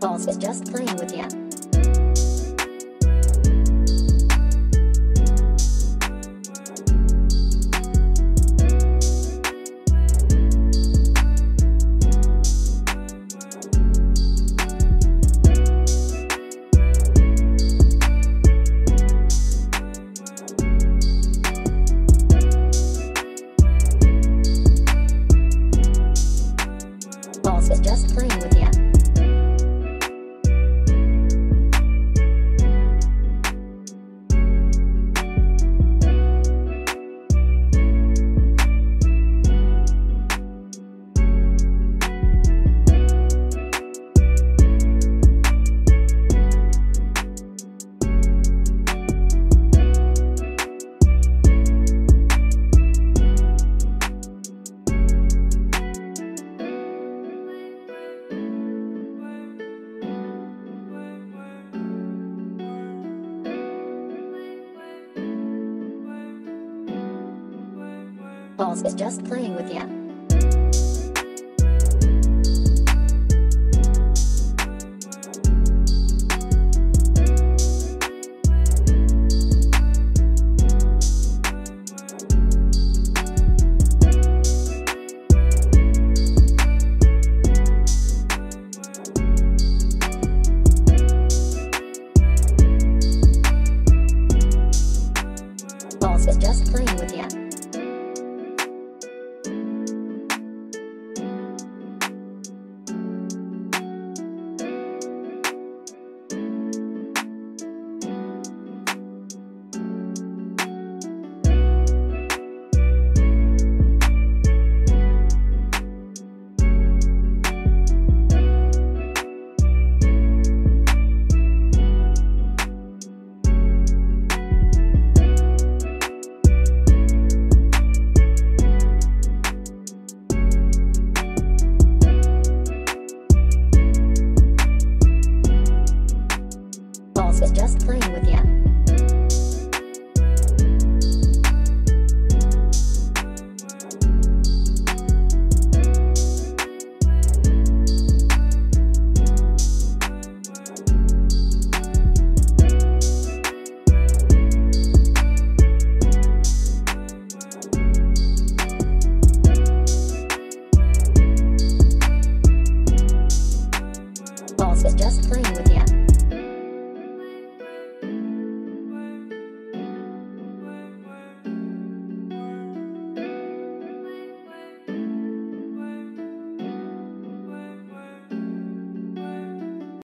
Boss is just playing with ya. Boss is just playing with ya. Boss is just playing with ya.